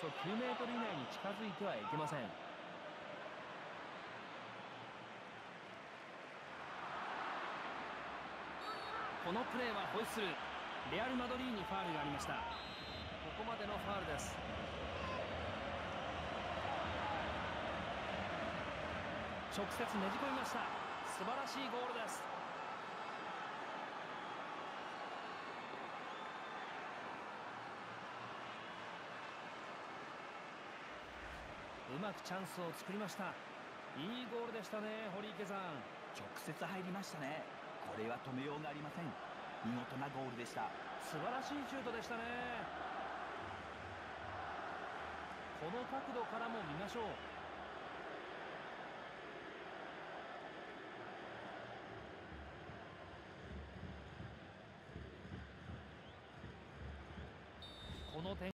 そ9メートル以内に近づいてはいけません。このプレーはホイッスル。レアル・マドリーにファールがありました。ここまでのファールです。直接ねじ込みました。素晴らしいゴールですうまくチャンスを作りました。いいゴールでしたね堀池さん。直接入りましたね。これは止めようがありません。見事なゴールでした。素晴らしいシュートでしたね。この角度からも見ましょう。この点